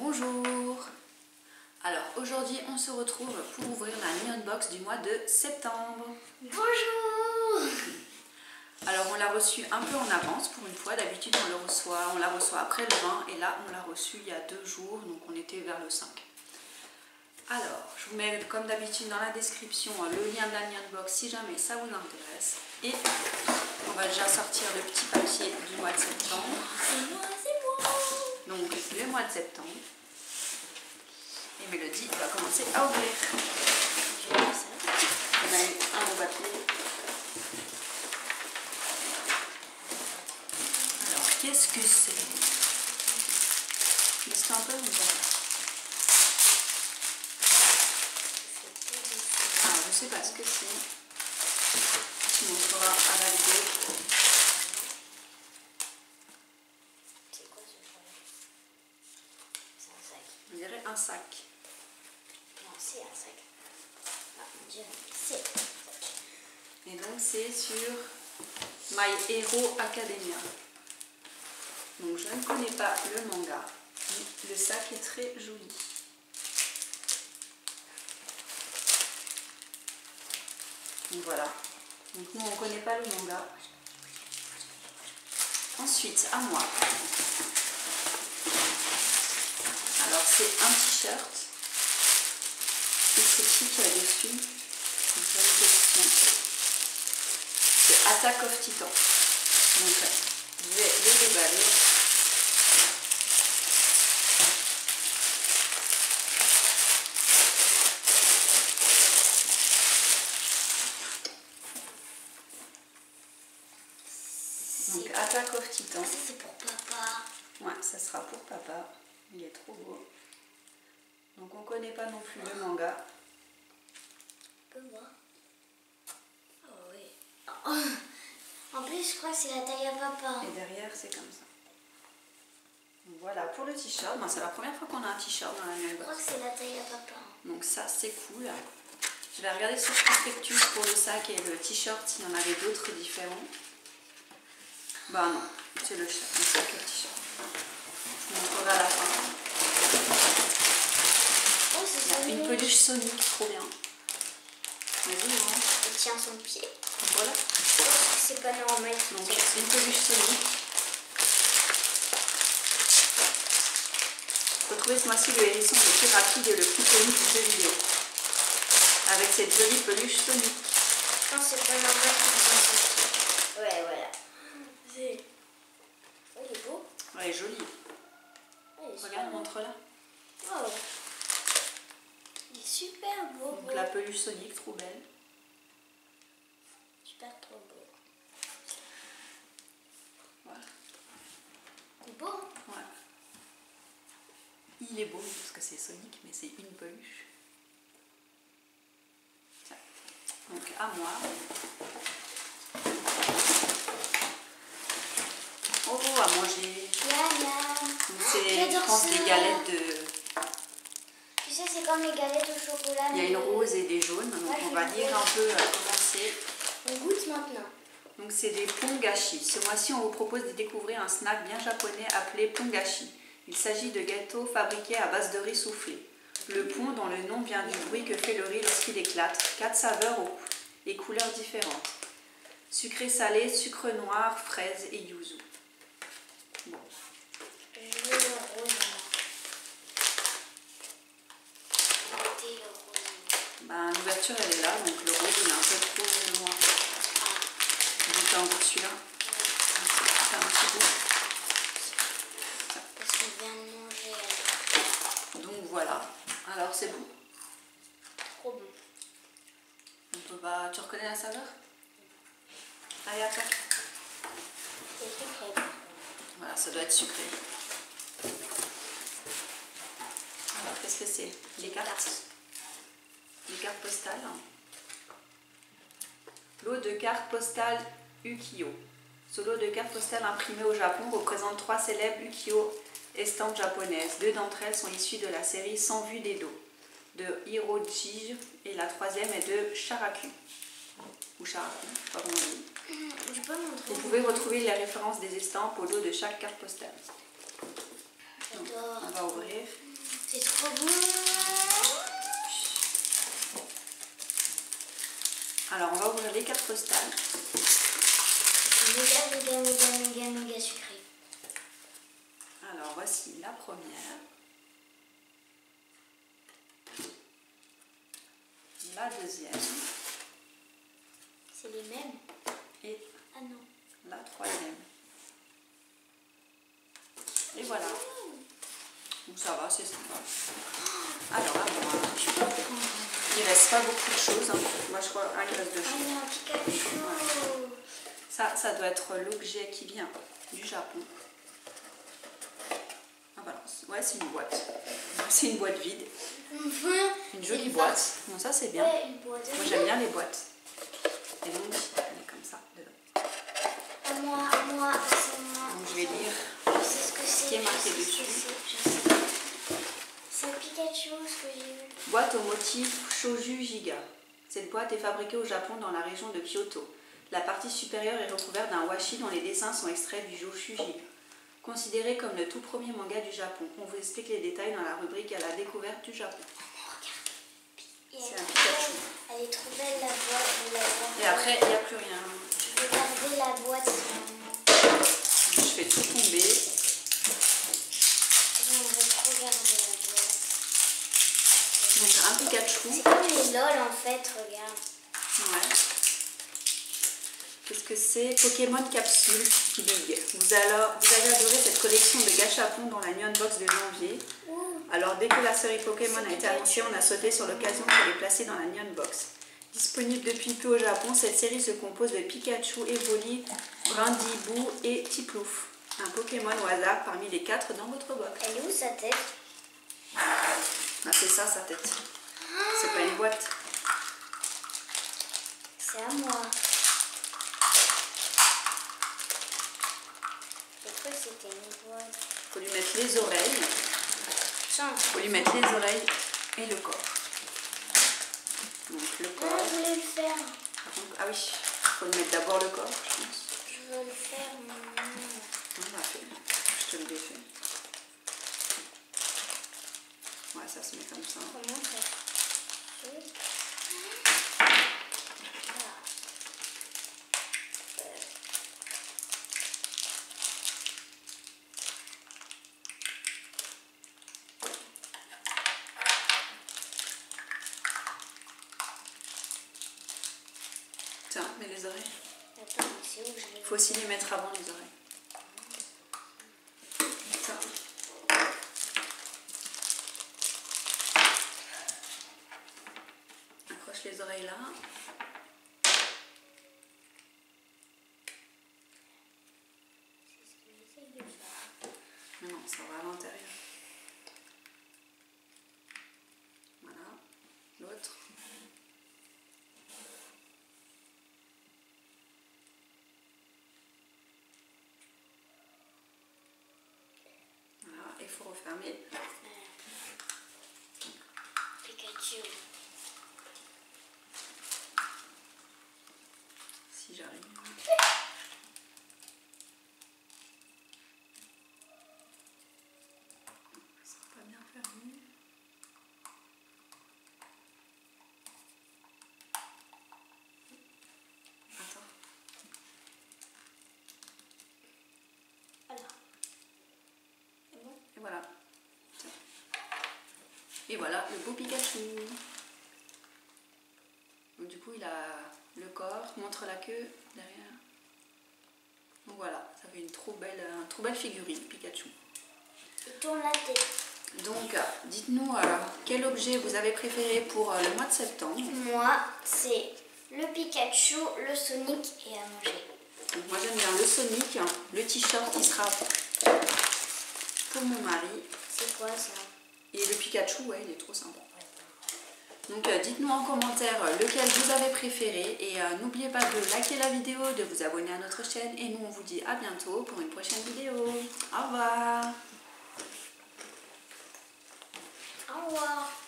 Bonjour Alors aujourd'hui on se retrouve pour ouvrir la Neon Box du mois de septembre. Bonjour Alors on l'a reçu un peu en avance pour une fois, d'habitude on le reçoit, on la reçoit après le 20 et là on l'a reçu il y a deux jours, donc on était vers le 5. Alors, je vous mets comme d'habitude dans la description le lien de la Neon Box si jamais ça vous intéresse. Et on va déjà sortir le petit papier du mois de septembre. C'est moi, c'est moi Donc le mois de septembre. Et Mélodie va commencer à ouvrir. On a eu un bon papier. Alors qu'est-ce que c'est? Laisse-toi un peu verra. Ah, je sais pas ce que c'est. Tu montreras à la vidéo. C'est quoi ce truc C'est un sac. On dirait un sac. Non, c'est un sac. Ah mon dieu, c'est un sac. Et donc c'est sur My Hero Academia. Donc je ne connais pas le manga. mais Le sac est très joli. Donc voilà. Donc nous on ne connaît pas le manga. Ensuite, à moi. C'est un t-shirt. Et c'est qui qui a dessus une bonne question. C'est Attack of Titan. Donc, je vais le déballer. Donc, Attack of Titan. Ça, c'est pour papa. Ouais, ça sera pour papa. Il est trop beau. Donc, on connaît pas non plus le manga. Peut voir. Oh oui. Oh. En plus, je crois que c'est la taille à papa. Et derrière, c'est comme ça. Donc, voilà pour le t-shirt. Ben, c'est la première fois qu'on a un t-shirt dans la Je même crois que c'est la taille à papa. Donc ça c'est cool. Je vais regarder sur prospectus pour le sac et le t-shirt s'il y en avait d'autres différents. Bah non, c'est le sac et le t-shirt. Je vous montrerai à la fin. Oh, c'est Il y a ça. Une peluche Sonic, trop bien. Vas-y, hein. Il tient son pied. Voilà. C'est pas normal. Donc une peluche Sonic. Retrouvez ce mois-ci le hérisson le plus rapide et le plus connu du jeu vidéo. Avec cette jolie peluche Sonic. Non, c'est pas normal qu'il tient son pied. Ouais, voilà. C'est... Oh, il est beau. Ouais, joli. Oh, il est super Regarde, montre-la. Oh. Il est super beau. Donc beau. La peluche Sonic, trop belle. Super trop beau. Voilà. Beau. Ouais. Il est beau parce que c'est Sonic, mais c'est une peluche. Tiens. Donc à moi. Oh, à manger. C'est, je pense, des galettes de. Sais, c'est comme les galettes au chocolat. Il y a une rose et des jaunes. Donc Ouais, on va lire un peu à commencer. On goûte maintenant. Donc c'est des pongashi. Ce mois-ci, on vous propose de découvrir un snack bien japonais appelé pongashi. Il s'agit de gâteaux fabriqués à base de riz soufflé. Le pont, dont le nom vient du bruit que fait le riz lorsqu'il éclate, quatre saveurs et couleurs différentes. Sucré salé, sucre noir, fraise et yuzu. Bon. Je veux le rose. moi. Goûter le rose. L'ouverture elle est là, donc le rose il est un peu trop loin. Goûte un goût de celui-là. Faire un petit goût. Parce qu'on vient de manger. Donc voilà. Alors c'est bon. Trop bon. On peut pas. Tu reconnais la saveur? Allez toi. C'est sucré. Voilà, ça doit être sucré. Alors qu'est-ce que c'est? Les cartes. Les cartes postales. Lot de cartes postales Ukiyo. Ce lot de cartes postales imprimées au Japon représente trois célèbres Ukiyo estampes japonaises. Deux d'entre elles sont issues de la série Sans vue d'Edo de Hiroji et la troisième est de Sharaku. Ou Sharaku, pas comment on dit. Vous pouvez retrouver les références des estampes au dos de chaque carte postale. Donc, on va ouvrir. C'est trop bon. Alors, on va ouvrir les quatre postales. Méga, méga, méga, méga, méga sucré. Alors, voici la première. La deuxième. C'est les mêmes? Et Ah non. la troisième. Et voilà. Donc ça va, c'est sympa. Alors, à moi. Je peux Il reste pas beaucoup de choses. hein. Moi, je crois ah, il reste deux choses. Pikachu. Ça, ça doit être l'objet qui vient du Japon. Ah bah non, c'est- ouais, c'est une boîte. C'est une boîte vide. Enfin, Une jolie boîte. Bon, ça c'est bien. Ouais. Moi j'aime bien les boîtes. Et donc, elle est comme ça dedans. À moi, à moi, c'est moi. Donc je vais lire. Ce qui est marqué dessus. c'est, Pikachu, ce que j'ai. Boîte au motif Shoju Giga. Cette boîte est fabriquée au Japon dans la région de Kyoto. La partie supérieure est recouverte d'un washi dont les dessins sont extraits du Joshu Giga. Considéré comme le tout premier manga du Japon, on vous explique les détails dans la rubrique à la découverte du Japon. C'est elle, un est Pikachu. trop- elle est trop belle la boîte. la. Et après, il n'y a plus rien. Je vais garder la boîte. sinon- Je fais tout tomber. J'aimerais trop garder la boîte. Donc un Pikachu. En fait, regarde. Ouais. Qu'est-ce que c'est? Pokémon Capsule Big. Vous, alors, vous avez adoré cette collection de gachapons dans la Neon Box de janvier. Ouh. Alors, dès que la série Pokémon a été annoncée, on a sauté sur l'occasion pour les placer dans la Neon Box. Disponible depuis peu au Japon, cette série se compose de Pikachu, Evoli, Brindibou et Tiplouf. Un Pokémon au hasard parmi les quatre dans votre box. Elle est où sa tête? Ah, c'est ça sa tête. Boîte. C'est à moi. Que c'était une boîte? Faut lui mettre les oreilles. Tiens. Faut lui mettre les oreilles et le corps. Donc le Ah, corps. je voulais le faire. Ah oui, faut lui mettre d'abord le corps, je pense. Je veux le faire. On fait. Je te le défais. Ouais, ça se met comme ça. Comment Tiens, mets les oreilles. Attends, c'est où que je vais Faut aussi les mettre avant les oreilles. Tiens. Les oreilles là. Mais non, ça va à l'intérieur. Voilà. L'autre. Voilà, il faut refermer. Pikachu. Si j'arrive. C'est pas bien fermé. Attends. Alors. C'est bon Et voilà. Tiens. Et voilà le beau Pikachu. Donc, du coup, il a le corps, montre la queue derrière. Donc voilà, ça fait une trop belle, un trop belle figurine Pikachu. Il tourne la tête. Donc, dites-nous euh, quel objet vous avez préféré pour euh, le mois de septembre? Moi, c'est le Pikachu, le Sonic et à manger. Donc, moi j'aime bien le Sonic, hein. le t-shirt qui sera pour mon mari. C'est quoi ça? Et le Pikachu, ouais, il est trop sympa. Donc euh, dites-nous en commentaire euh, lequel vous avez préféré et euh, n'oubliez pas de liker la vidéo, de vous abonner à notre chaîne et nous on vous dit à bientôt pour une prochaine vidéo. Au revoir Au revoir.